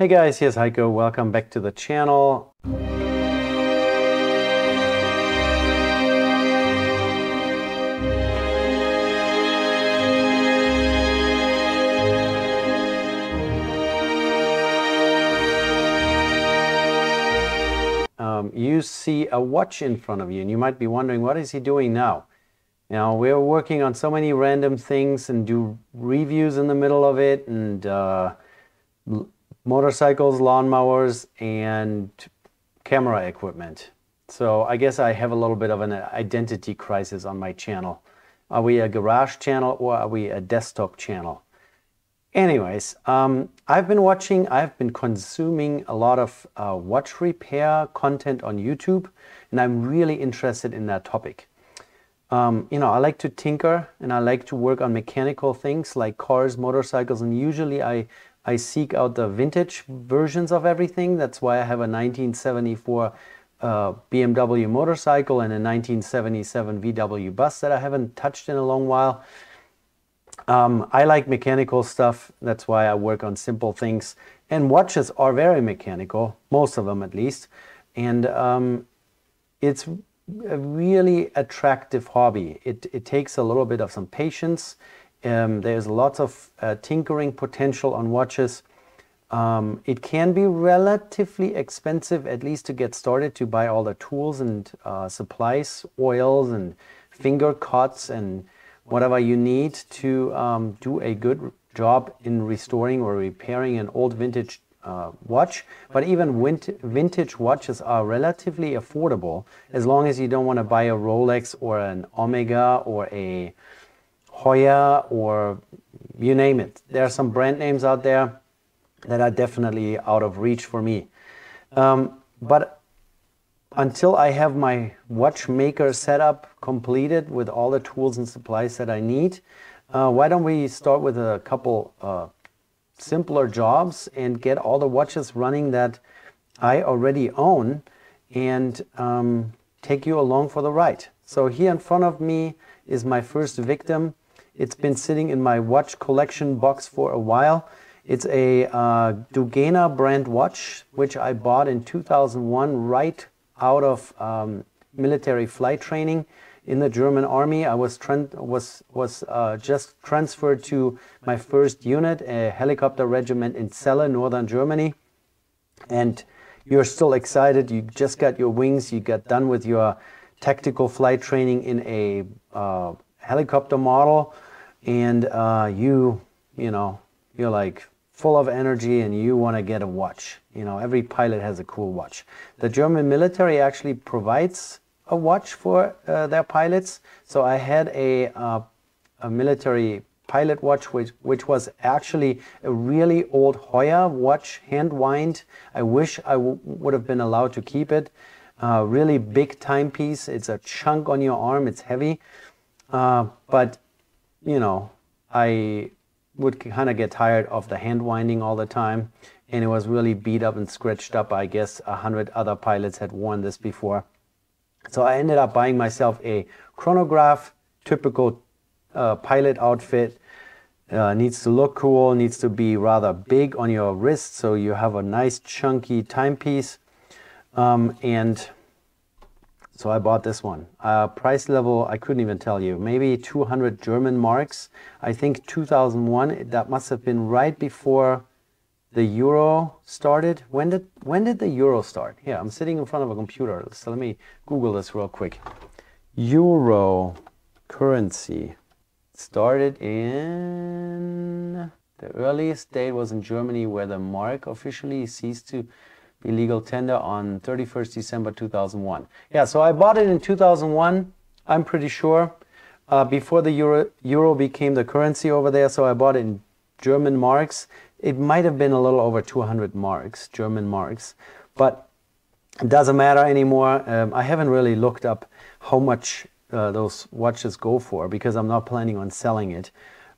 Hey guys, here's Heiko. Welcome back to the channel. Um, you see a watch in front of you and you might be wondering, what is he doing now? Now, we're working on so many random things and do reviews in the middle of it and uh, motorcycles, lawnmowers, and camera equipment. So I guess I have a little bit of an identity crisis on my channel. Are we a garage channel or are we a desktop channel? Anyways, um, I've been watching, I've been consuming a lot of uh, watch repair content on YouTube, and I'm really interested in that topic. Um, you know, I like to tinker and I like to work on mechanical things like cars, motorcycles, and usually I I seek out the vintage versions of everything. That's why I have a 1974 uh, BMW motorcycle and a 1977 VW bus that I haven't touched in a long while. Um, I like mechanical stuff. That's why I work on simple things. And watches are very mechanical, most of them at least. And um, it's a really attractive hobby. It, it takes a little bit of some patience um, there's lots of uh, tinkering potential on watches. Um, it can be relatively expensive, at least to get started, to buy all the tools and uh, supplies, oils and finger cots and whatever you need to um, do a good job in restoring or repairing an old vintage uh, watch. But even vintage watches are relatively affordable as long as you don't want to buy a Rolex or an Omega or a Heuer or you name it. There are some brand names out there that are definitely out of reach for me. Um, but until I have my watchmaker setup completed with all the tools and supplies that I need, uh, why don't we start with a couple uh, simpler jobs and get all the watches running that I already own and um, take you along for the ride. So here in front of me is my first victim. It's been sitting in my watch collection box for a while. It's a uh, Dugena brand watch, which I bought in 2001 right out of um, military flight training in the German army. I was was was uh, just transferred to my first unit, a helicopter regiment in Celle, northern Germany, and you're still excited. You just got your wings. You got done with your tactical flight training in a uh, helicopter model and uh, you, you know, you're like full of energy and you want to get a watch. You know, every pilot has a cool watch. The German military actually provides a watch for uh, their pilots. So I had a, uh, a military pilot watch, which, which was actually a really old Heuer watch, hand wind. I wish I would have been allowed to keep it. Uh, really big timepiece. It's a chunk on your arm. It's heavy. Uh, but you know, I would kind of get tired of the hand winding all the time. And it was really beat up and scratched up. I guess a hundred other pilots had worn this before. So I ended up buying myself a chronograph, typical uh, pilot outfit. Uh, needs to look cool, needs to be rather big on your wrist so you have a nice chunky timepiece. Um, and so I bought this one. Uh, price level, I couldn't even tell you. Maybe 200 German marks. I think 2001, that must have been right before the euro started. When did, when did the euro start? Here, I'm sitting in front of a computer. So let me Google this real quick. Euro currency started in, the earliest date was in Germany where the mark officially ceased to illegal tender on 31st December 2001. Yeah, so I bought it in 2001, I'm pretty sure, uh, before the euro, euro became the currency over there. So I bought it in German marks. It might have been a little over 200 marks, German marks, but it doesn't matter anymore. Um, I haven't really looked up how much uh, those watches go for because I'm not planning on selling it.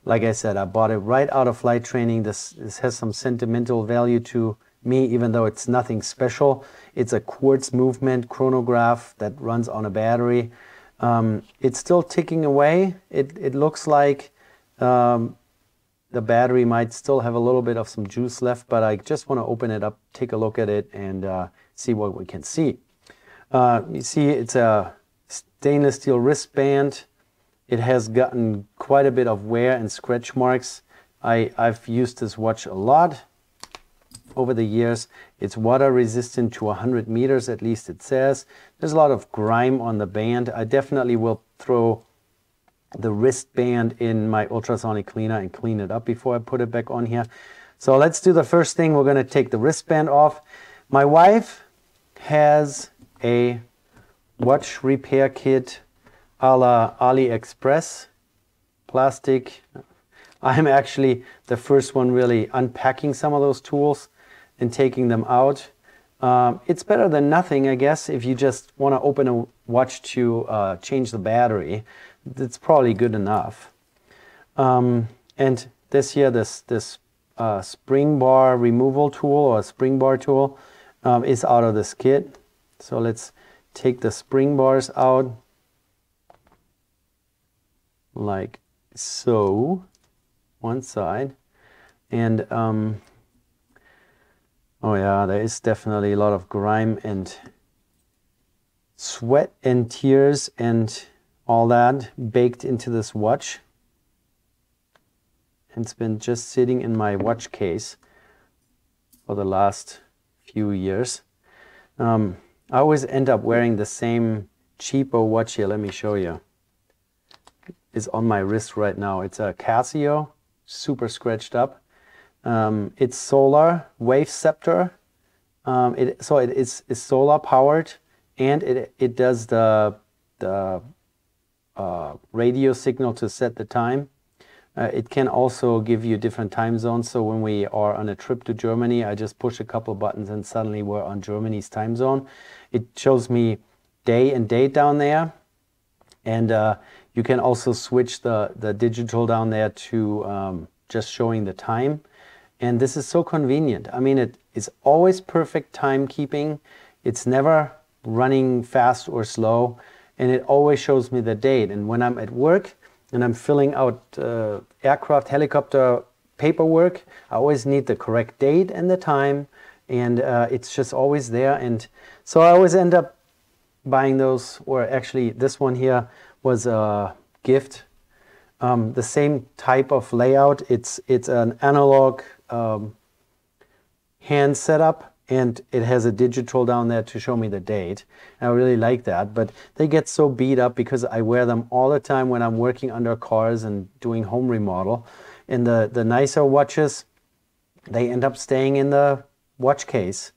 Like I said, I bought it right out of flight training. This, this has some sentimental value to me, even though it's nothing special. It's a quartz movement chronograph that runs on a battery. Um, it's still ticking away. It, it looks like um, the battery might still have a little bit of some juice left, but I just want to open it up, take a look at it, and uh, see what we can see. Uh, you see it's a stainless steel wristband. It has gotten quite a bit of wear and scratch marks. I, I've used this watch a lot over the years. It's water resistant to 100 meters, at least it says. There's a lot of grime on the band. I definitely will throw the wristband in my ultrasonic cleaner and clean it up before I put it back on here. So let's do the first thing. We're going to take the wristband off. My wife has a watch repair kit a la AliExpress plastic. I'm actually the first one really unpacking some of those tools and taking them out. Um, it's better than nothing, I guess, if you just want to open a watch to uh, change the battery it's probably good enough. Um, and this here, this, this uh, spring bar removal tool or spring bar tool um, is out of this kit. So let's take the spring bars out like so, one side. And um, oh yeah, there is definitely a lot of grime and sweat and tears and all that baked into this watch. And It's been just sitting in my watch case for the last few years. Um, I always end up wearing the same cheapo watch here. Let me show you. It's on my wrist right now. It's a Casio, super scratched up. Um, it's solar, Wave Ceptor. Um, it, so it is solar powered and it, it does the, the uh, radio signal to set the time. Uh, it can also give you different time zones. So when we are on a trip to Germany, I just push a couple buttons and suddenly we're on Germany's time zone. It shows me day and date down there. And uh, you can also switch the, the digital down there to um, just showing the time. And this is so convenient. I mean, it is always perfect timekeeping. It's never running fast or slow and it always shows me the date. And when I'm at work and I'm filling out uh, aircraft, helicopter paperwork, I always need the correct date and the time, and uh, it's just always there. And so I always end up buying those, or actually, this one here was a gift. Um, the same type of layout. It's it's an analog um, hand setup and it has a digital down there to show me the date. And I really like that, but they get so beat up because I wear them all the time when I'm working under cars and doing home remodel. And the, the nicer watches, they end up staying in the watch case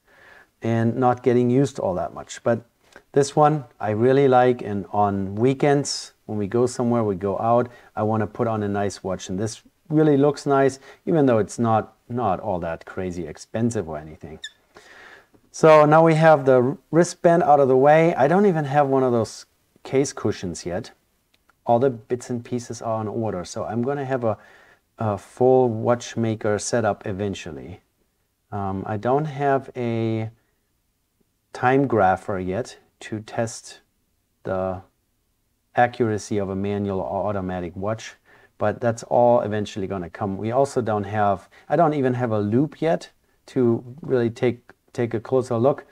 and not getting used all that much. But this one I really like, and on weekends, when we go somewhere, we go out, I want to put on a nice watch. And this really looks nice, even though it's not, not all that crazy expensive or anything. So now we have the wristband out of the way. I don't even have one of those case cushions yet. All the bits and pieces are in order. So I'm going to have a, a full watchmaker setup eventually. Um, I don't have a time grapher yet to test the accuracy of a manual or automatic watch, but that's all eventually going to come. We also don't have, I don't even have a loupe yet to really take take a closer look.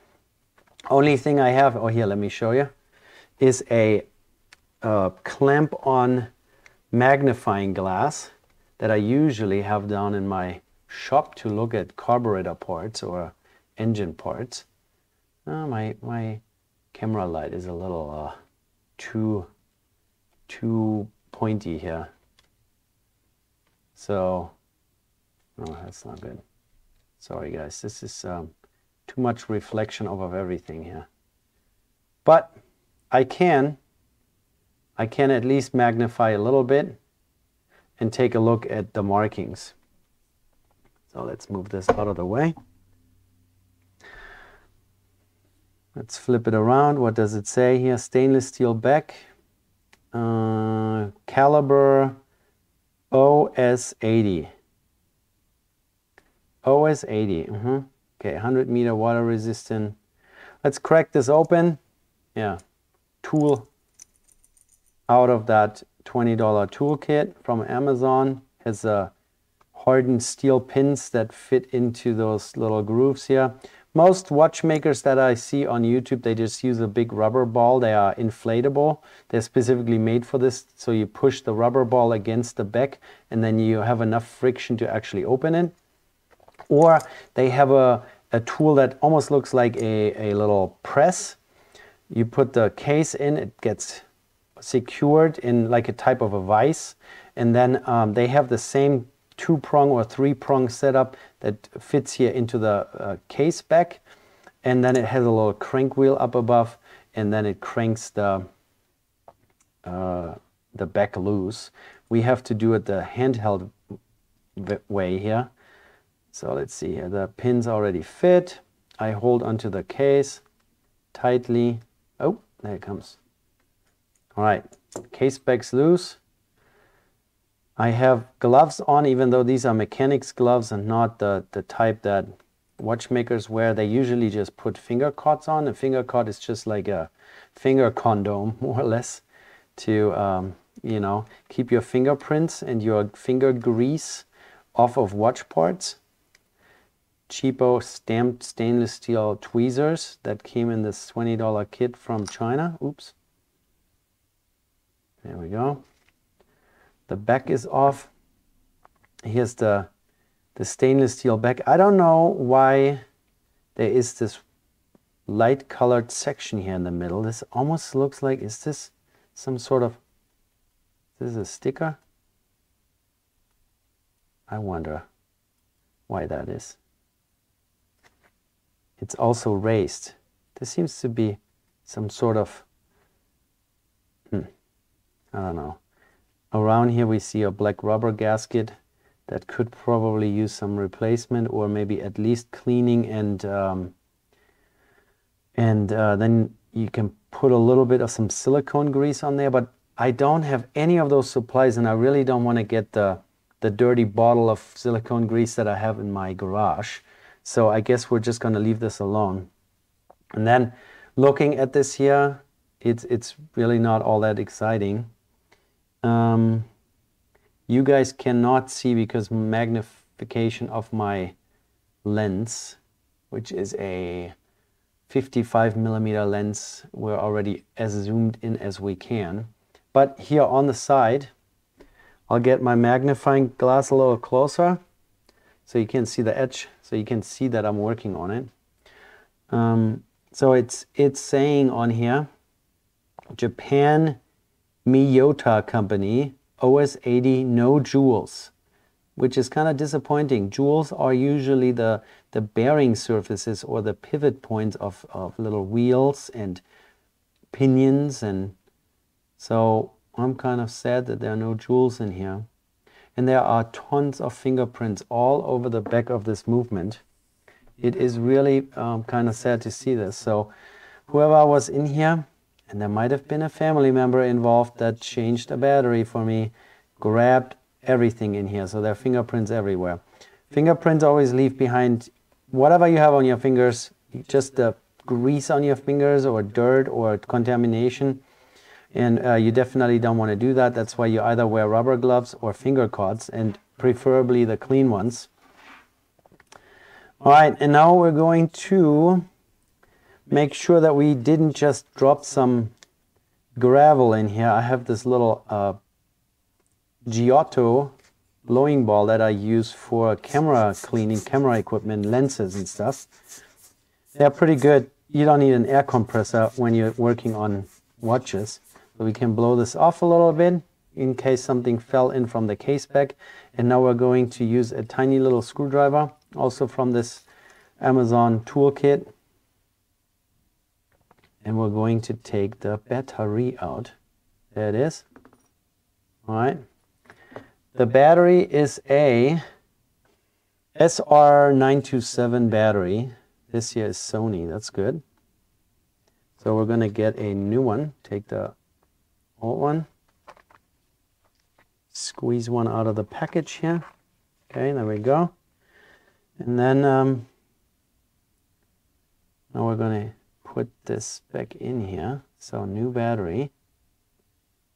Only thing I have, oh here, let me show you, is a clamp on magnifying glass that I usually have down in my shop to look at carburetor parts or engine parts. Uh, my, my camera light is a little uh, too, too pointy here. So, oh, that's not good. Sorry guys, this is um, too much reflection of everything here. But I can, I can at least magnify a little bit and take a look at the markings. So let's move this out of the way. Let's flip it around. What does it say here? Stainless steel back, uh, caliber OS80. OS80. Mm -hmm. Okay, 100 meter water resistant. Let's crack this open. Yeah, tool out of that $20 toolkit from Amazon has a hardened steel pins that fit into those little grooves here. Most watchmakers that I see on YouTube, they just use a big rubber ball. They are inflatable. They're specifically made for this. So you push the rubber ball against the back and then you have enough friction to actually open it. Or they have a, a tool that almost looks like a, a little press. You put the case in, it gets secured in like a type of a vise. And then um, they have the same two prong or three prong setup that fits here into the uh, case back. And then it has a little crank wheel up above and then it cranks the, uh, the back loose. We have to do it the handheld way here. So let's see here, the pins already fit. I hold onto the case tightly. Oh, there it comes. All right, case back's loose. I have gloves on, even though these are mechanics gloves and not the, the type that watchmakers wear. They usually just put finger cots on. A finger cot is just like a finger condom, more or less, to, um, you know, keep your fingerprints and your finger grease off of watch parts. Cheapo stamped stainless steel tweezers that came in this $20 kit from China. Oops. There we go the back is off. Here's the, the stainless steel back. I don't know why there is this light colored section here in the middle. This almost looks like, is this some sort of, this is a sticker? I wonder why that is. It's also raised. This seems to be some sort of, hmm, I don't know. Around here we see a black rubber gasket that could probably use some replacement or maybe at least cleaning and um, and uh, then you can put a little bit of some silicone grease on there but I don't have any of those supplies and I really don't want to get the the dirty bottle of silicone grease that I have in my garage. So I guess we're just going to leave this alone. And then looking at this here it's it's really not all that exciting um, you guys cannot see because magnification of my lens, which is a 55 millimeter lens, we're already as zoomed in as we can. But here on the side, I'll get my magnifying glass a little closer so you can see the edge, so you can see that I'm working on it. Um, so it's, it's saying on here, Japan Miyota company, OS80 no jewels, which is kind of disappointing. Jewels are usually the, the bearing surfaces or the pivot points of, of little wheels and pinions. And so I'm kind of sad that there are no jewels in here. And there are tons of fingerprints all over the back of this movement. It is really um, kind of sad to see this. So whoever was in here, and there might have been a family member involved that changed a battery for me, grabbed everything in here. So there are fingerprints everywhere. Fingerprints always leave behind whatever you have on your fingers, just the grease on your fingers or dirt or contamination. And uh, you definitely don't want to do that. That's why you either wear rubber gloves or finger cots and preferably the clean ones. All right, and now we're going to make sure that we didn't just drop some gravel in here. I have this little uh, Giotto blowing ball that I use for camera cleaning, camera equipment, lenses and stuff. They're pretty good. You don't need an air compressor when you're working on watches. We can blow this off a little bit in case something fell in from the case back. And now we're going to use a tiny little screwdriver, also from this Amazon toolkit and we're going to take the battery out. There it is. All right. The battery is a SR927 battery. This here is Sony. That's good. So we're going to get a new one. Take the old one. Squeeze one out of the package here. Okay, there we go. And then um, now we're going to put this back in here. So new battery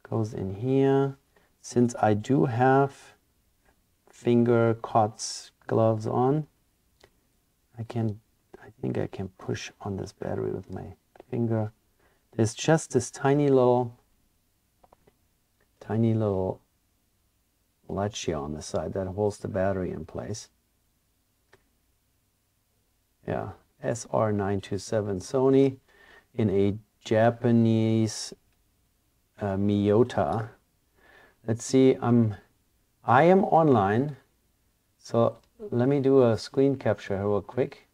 goes in here. Since I do have finger cots gloves on. I can, I think I can push on this battery with my finger. There's just this tiny little, tiny little latch here on the side that holds the battery in place. Yeah, SR927 Sony in a Japanese uh, Miyota. Let's see, I'm, I am online. So let me do a screen capture real quick.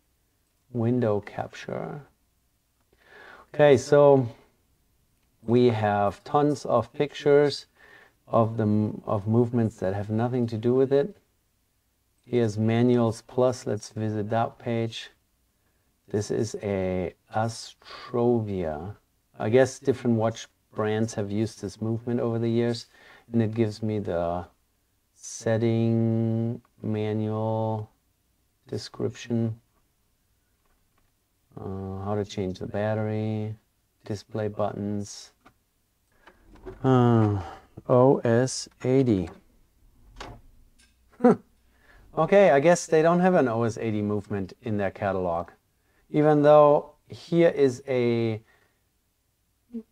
Window capture. Okay, so we have tons of pictures of the of movements that have nothing to do with it. Here's manuals plus. Let's visit that page. This is a Astrovia. I guess different watch brands have used this movement over the years, and it gives me the setting manual description, uh, how to change the battery, display buttons. Uh, OS 80. okay, I guess they don't have an OS 80 movement in their catalog. Even though here is a,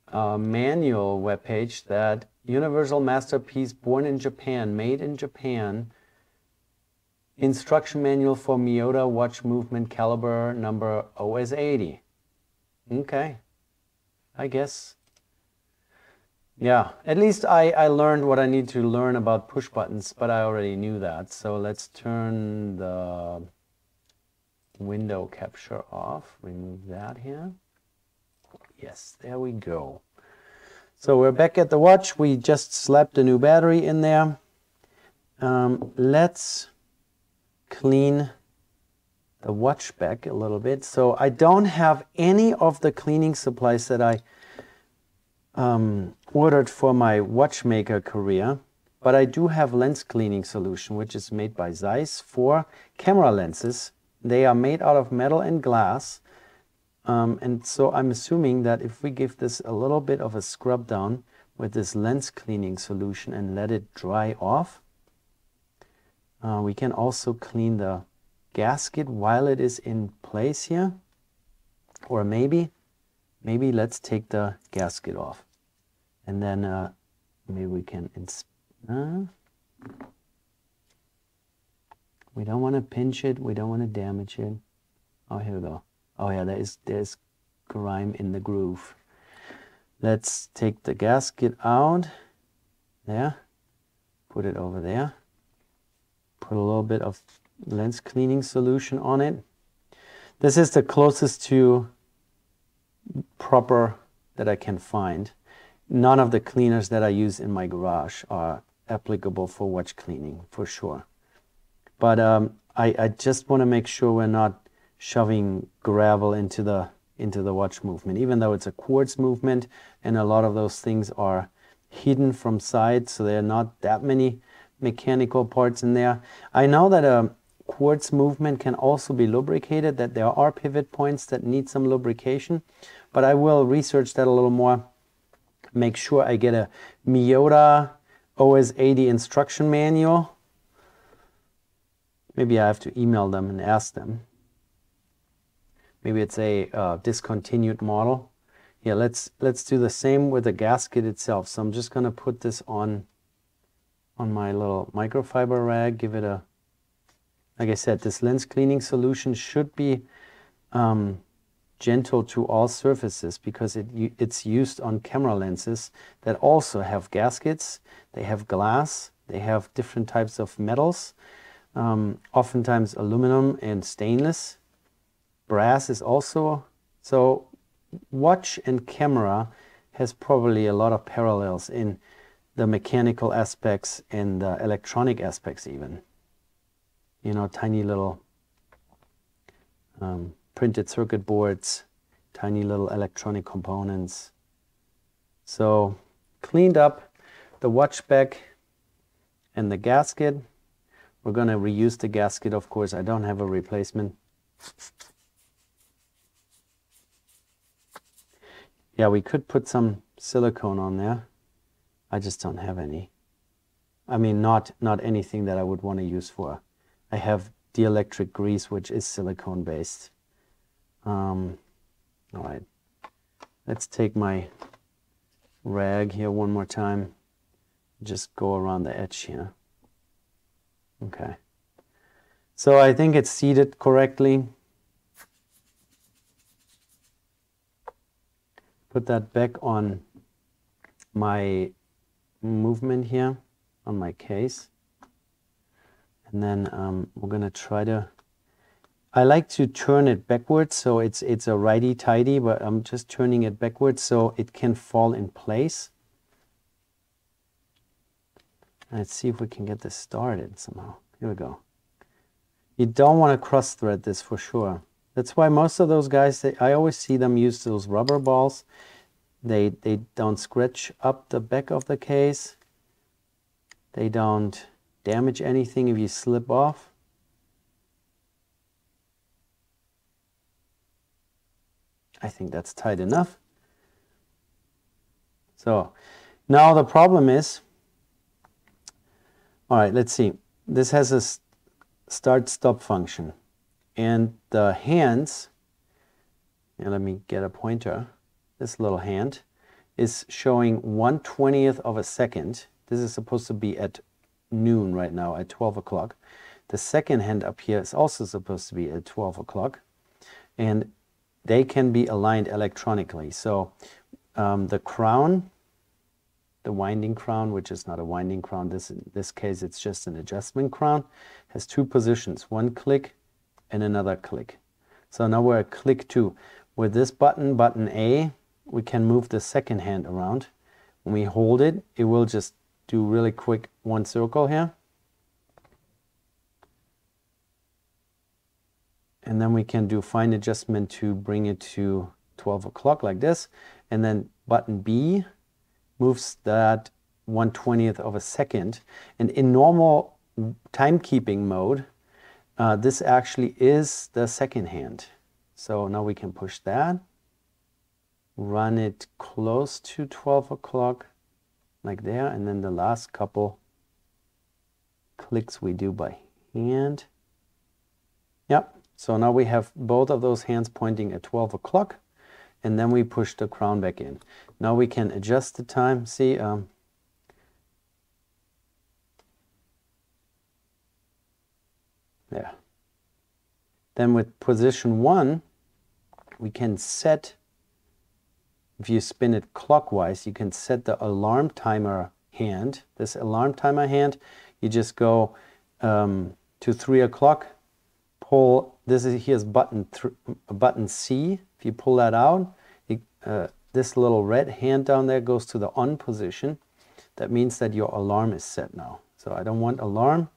a manual webpage that Universal Masterpiece Born in Japan, Made in Japan, Instruction Manual for Miyota Watch Movement Caliber number OS 80. Okay, I guess yeah, at least I, I learned what I need to learn about push buttons, but I already knew that. So let's turn the window capture off, remove that here. Yes, there we go. So we're back at the watch. We just slapped a new battery in there. Um, let's clean the watch back a little bit. So I don't have any of the cleaning supplies that I um, ordered for my watchmaker career, but I do have lens cleaning solution, which is made by Zeiss for camera lenses. They are made out of metal and glass. Um, and so I'm assuming that if we give this a little bit of a scrub down with this lens cleaning solution and let it dry off, uh, we can also clean the gasket while it is in place here. Or maybe maybe let's take the gasket off and then uh, maybe we can uh, we don't want to pinch it we don't want to damage it. Oh here we go. Oh yeah there is there's grime in the groove. Let's take the gasket out. There. Put it over there. Put a little bit of lens cleaning solution on it. This is the closest to proper that I can find. None of the cleaners that I use in my garage are applicable for watch cleaning, for sure. But um, I, I just want to make sure we're not shoving gravel into the into the watch movement, even though it's a quartz movement, and a lot of those things are hidden from sight, so there are not that many mechanical parts in there. I know that a quartz movement can also be lubricated, that there are pivot points that need some lubrication, but I will research that a little more. Make sure I get a Miyota OS 80 instruction manual. Maybe I have to email them and ask them. Maybe it's a uh, discontinued model. Yeah, let's let's do the same with the gasket itself. So I'm just going to put this on on my little microfiber rag, give it a like I said, this lens cleaning solution should be um, gentle to all surfaces because it, it's used on camera lenses that also have gaskets, they have glass, they have different types of metals, um, oftentimes aluminum and stainless. Brass is also, so watch and camera has probably a lot of parallels in the mechanical aspects and the electronic aspects even. You know, tiny little um, printed circuit boards, tiny little electronic components. So cleaned up the watch back and the gasket. We're going to reuse the gasket, of course. I don't have a replacement. Yeah, we could put some silicone on there. I just don't have any. I mean, not, not anything that I would want to use for. I have dielectric grease, which is silicone based. Um, all right, let's take my rag here one more time. Just go around the edge here. Okay. So I think it's seated correctly. Put that back on my movement here on my case. And then um, we're going to try to, I like to turn it backwards so it's, it's a righty-tighty, but I'm just turning it backwards so it can fall in place. Let's see if we can get this started somehow. Here we go. You don't want to cross thread this for sure. That's why most of those guys, they, I always see them use those rubber balls. They, they don't scratch up the back of the case. They don't damage anything if you slip off. I think that's tight enough. So now the problem is, all right, let's see. This has a start stop function and the hands, and let me get a pointer, this little hand is showing 1 20th of a second. This is supposed to be at noon right now at 12 o'clock. The second hand up here is also supposed to be at 12 o'clock. And they can be aligned electronically. So um, the crown, the winding crown, which is not a winding crown, this, in this case it's just an adjustment crown, has two positions, one click and another click. So now we're at click two. With this button, button A, we can move the second hand around. When we hold it, it will just do really quick one circle here. And then we can do fine adjustment to bring it to 12 o'clock like this. And then button B moves that 1 20th of a second. And in normal timekeeping mode, uh, this actually is the second hand. So now we can push that, run it close to 12 o'clock, like there and then the last couple clicks we do by hand yep so now we have both of those hands pointing at 12 o'clock and then we push the crown back in now we can adjust the time see um, there then with position one we can set if you spin it clockwise, you can set the alarm timer hand. This alarm timer hand, you just go um, to three o'clock, pull, this is, here's button, button C. If you pull that out, uh, this little red hand down there goes to the on position. That means that your alarm is set now. So I don't want alarm.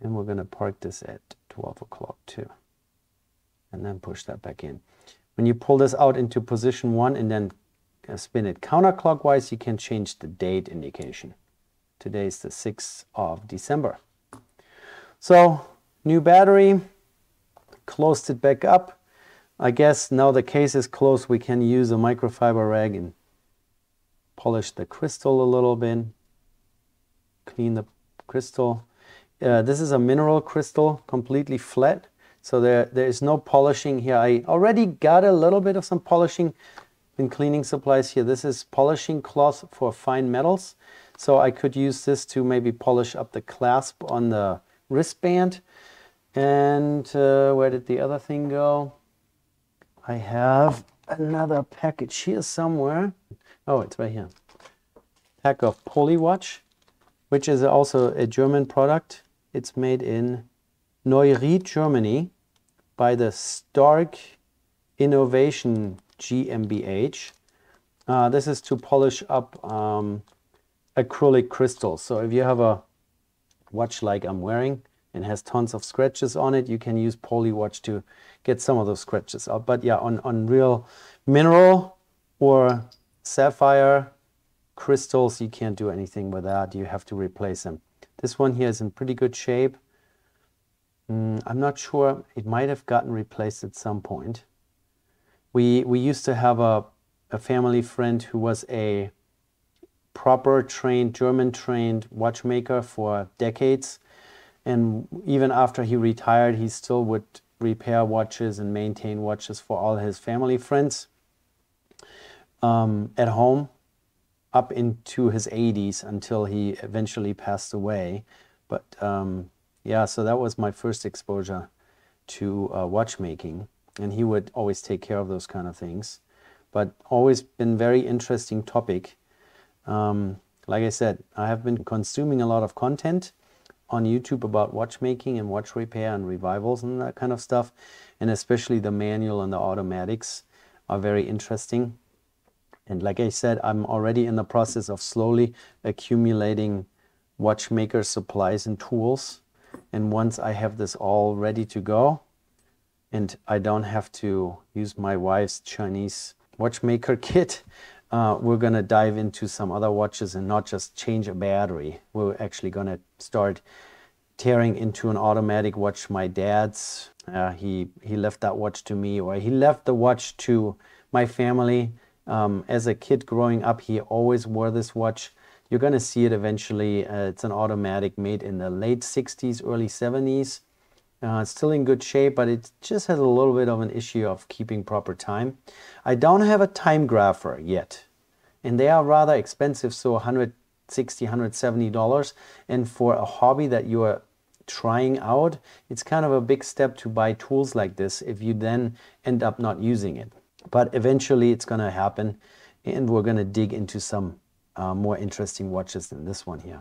And we're going to park this at 12 o'clock too. And then push that back in. When you pull this out into position one and then uh, spin it counterclockwise, you can change the date indication. Today is the 6th of December. So new battery, closed it back up. I guess now the case is closed, we can use a microfiber rag and polish the crystal a little bit, clean the crystal. Uh, this is a mineral crystal, completely flat. So there, there is no polishing here. I already got a little bit of some polishing in cleaning supplies here. This is polishing cloth for fine metals. So I could use this to maybe polish up the clasp on the wristband. And uh, where did the other thing go? I have another package here somewhere. Oh, it's right here. Pack of Polywatch, which is also a German product. It's made in Neuried, Germany, by the Stark Innovation GmbH. Uh, this is to polish up um, acrylic crystals. So if you have a watch like I'm wearing and has tons of scratches on it, you can use Polywatch to get some of those scratches out. But yeah, on, on real mineral or sapphire crystals, you can't do anything with that. You have to replace them. This one here is in pretty good shape. Mm, I'm not sure. It might have gotten replaced at some point. We, we used to have a, a family friend who was a proper trained, German trained watchmaker for decades. And even after he retired, he still would repair watches and maintain watches for all his family friends um, at home up into his 80s until he eventually passed away. But um, yeah, so that was my first exposure to uh, watchmaking. And he would always take care of those kind of things. But always been very interesting topic. Um, like I said, I have been consuming a lot of content on YouTube about watchmaking and watch repair and revivals and that kind of stuff. And especially the manual and the automatics are very interesting. And like I said, I'm already in the process of slowly accumulating watchmaker supplies and tools. And once I have this all ready to go, and I don't have to use my wife's Chinese watchmaker kit, uh, we're going to dive into some other watches and not just change a battery. We're actually going to start tearing into an automatic watch my dad's. Uh, he, he left that watch to me, or he left the watch to my family. Um, as a kid growing up, he always wore this watch. You're going to see it eventually. Uh, it's an automatic made in the late 60s, early 70s. Uh, it's still in good shape, but it just has a little bit of an issue of keeping proper time. I don't have a time grapher yet, and they are rather expensive, so 160 $170. And for a hobby that you are trying out, it's kind of a big step to buy tools like this if you then end up not using it. But eventually it's going to happen, and we're going to dig into some uh, more interesting watches than this one here.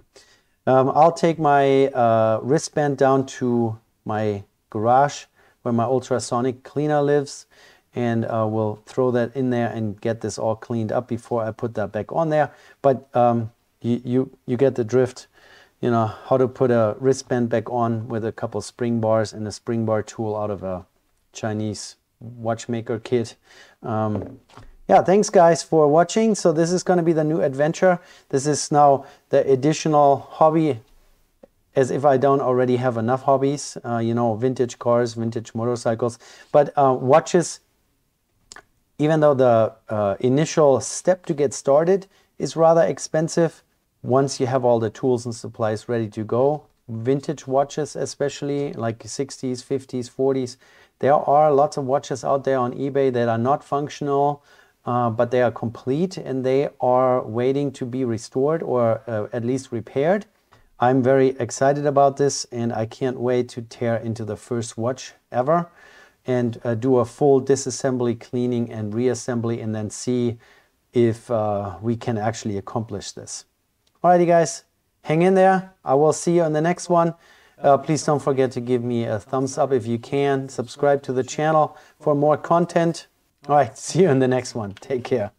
Um, I'll take my uh, wristband down to my garage where my ultrasonic cleaner lives and uh, we'll throw that in there and get this all cleaned up before I put that back on there. But um, you, you, you get the drift, you know, how to put a wristband back on with a couple spring bars and a spring bar tool out of a Chinese watchmaker kit. Um, yeah, thanks guys for watching. So this is going to be the new adventure. This is now the additional hobby as if I don't already have enough hobbies, uh, you know, vintage cars, vintage motorcycles. But uh, watches, even though the uh, initial step to get started is rather expensive, once you have all the tools and supplies ready to go, vintage watches especially, like 60s, 50s, 40s, there are lots of watches out there on eBay that are not functional, uh, but they are complete and they are waiting to be restored or uh, at least repaired. I'm very excited about this and I can't wait to tear into the first watch ever and uh, do a full disassembly, cleaning and reassembly and then see if uh, we can actually accomplish this. Alrighty guys, hang in there. I will see you on the next one. Uh, please don't forget to give me a thumbs up if you can. Subscribe to the channel for more content. All right, see you in the next one. Take care.